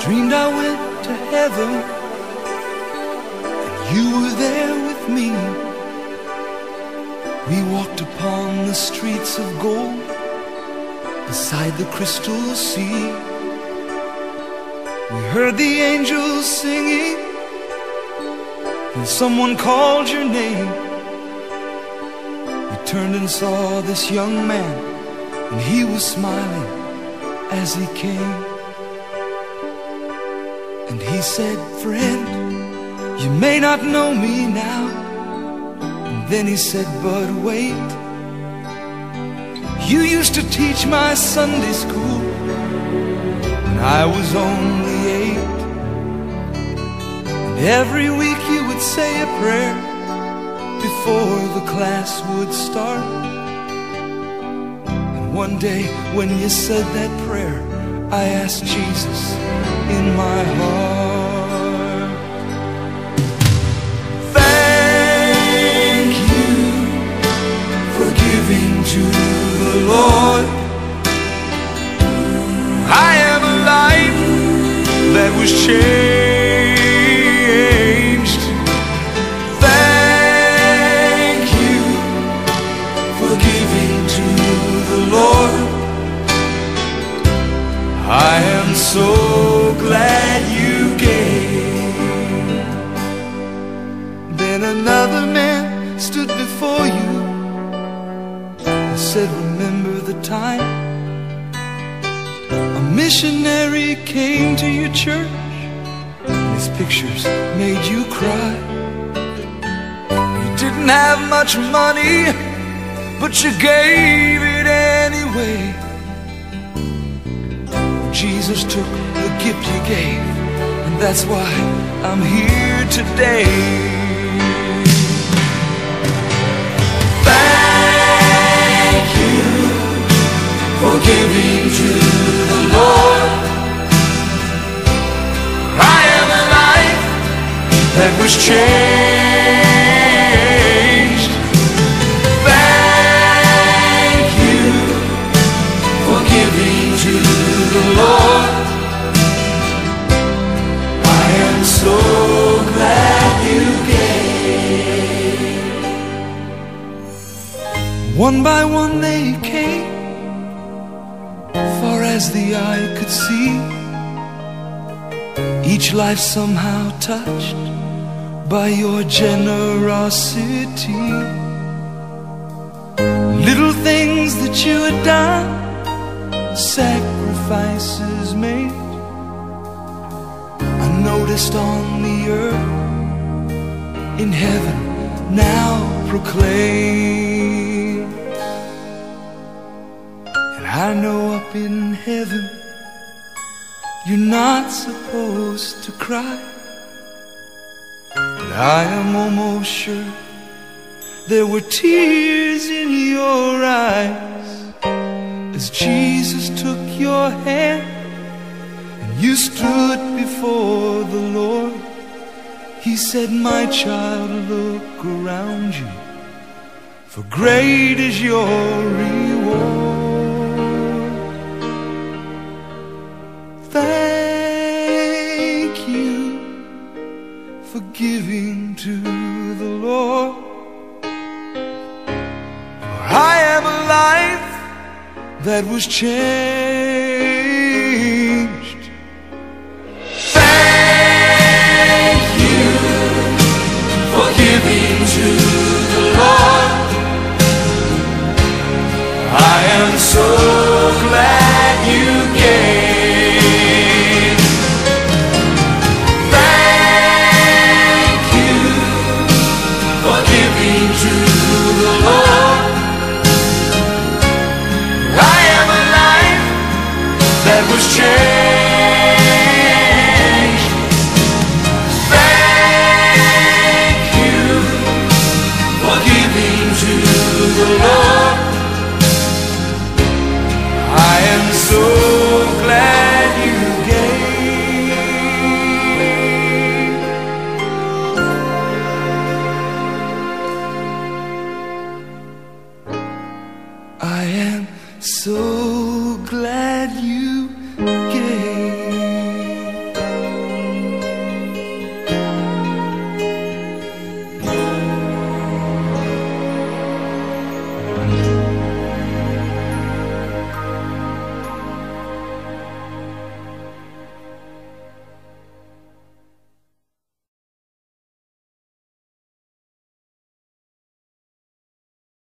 dreamed I went to heaven and you were there with me. We walked upon the streets of gold beside the crystal sea. We heard the angels singing and someone called your name. We turned and saw this young man and he was smiling as he came. And he said, Friend, you may not know me now. And then he said, But wait. You used to teach my Sunday school when I was only eight. And every week you would say a prayer before the class would start. And one day when you said that prayer, I asked Jesus in my heart. Thank you for giving to the Lord. I am a life that was changed. So glad you gave. Then another man stood before you and said, Remember the time a missionary came to your church and his pictures made you cry. You didn't have much money, but you gave it anyway. Jesus took the gift you gave, and that's why I'm here today. Thank you for giving to the Lord. I am a life that was changed. One by one they came, far as the eye could see. Each life somehow touched by your generosity. Little things that you had done sacrifices made. I noticed on the earth, in heaven, now proclaim. I know up in heaven, you're not supposed to cry. But I am almost sure there were tears in your eyes as Jesus took your hand and you stood before the Lord. He said, My child, look around you, for great is your reward. For giving to the Lord. For I am a life that was changed. Thank you for giving to the Lord. I am so so